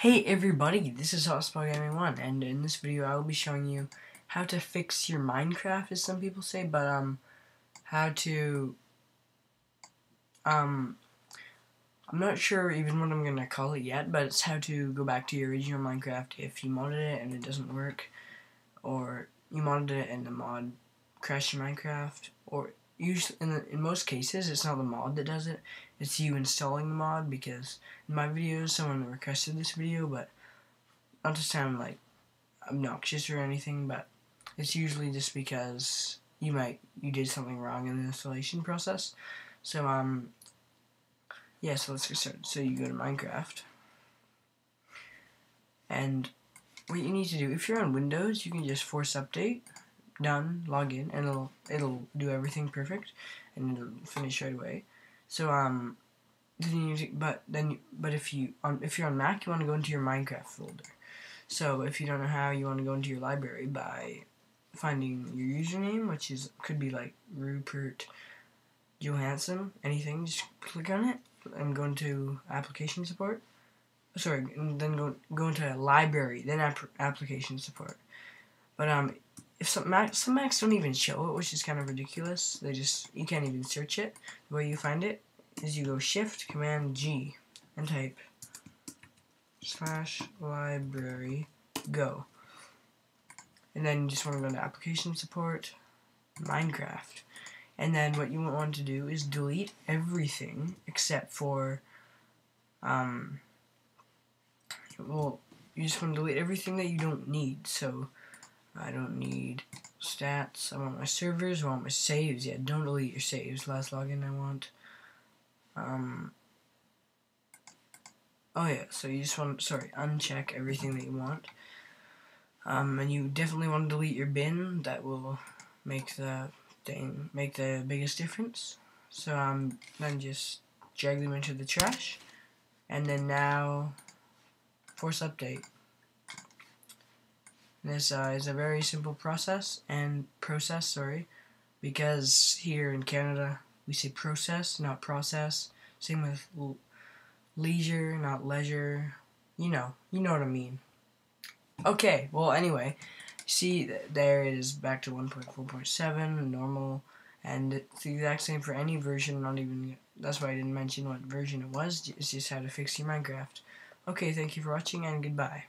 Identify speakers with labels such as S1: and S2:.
S1: Hey everybody, this is Hotspot Gaming 1 and in this video I will be showing you how to fix your Minecraft as some people say, but um how to um I'm not sure even what I'm gonna call it yet, but it's how to go back to your original Minecraft if you modded it and it doesn't work or you modded it and the mod crashed your Minecraft or usually in, the, in most cases it's not the mod that does it. It's you installing the mod because in my videos someone requested this video but not to sound like obnoxious or anything but it's usually just because you might you did something wrong in the installation process. So um yeah so let's get started. So you go to Minecraft. And what you need to do if you're on Windows you can just force update done, log in, and it'll it'll do everything perfect, and it'll finish right away. So um, then you but then but if you on if you're on Mac, you want to go into your Minecraft folder. So if you don't know how, you want to go into your library by finding your username, which is could be like Rupert Johansson, anything. Just click on it and go into application support. Sorry, and then go go into library, then app application support. But um, if some Macs, some Macs don't even show it, which is kind of ridiculous. They just you can't even search it. The way you find it is you go Shift Command G and type slash library go, and then you just want to go to Application Support, Minecraft, and then what you want to do is delete everything except for um. Well, you just want to delete everything that you don't need. So I don't need stats. I want my servers. I want my saves. Yeah, don't delete your saves. Last login I want. Um. Oh yeah, so you just want, sorry, uncheck everything that you want. Um, and you definitely want to delete your bin. That will make the thing, make the biggest difference. So um, then just drag them into the trash. And then now, force update. This uh, is a very simple process and process, sorry, because here in Canada we say process, not process. Same with leisure, not leisure. You know, you know what I mean. Okay, well anyway, see there it is back to 1.4.7 normal, and it's the exact same for any version. Not even that's why I didn't mention what version it was. It's just how to fix your Minecraft. Okay, thank you for watching and goodbye.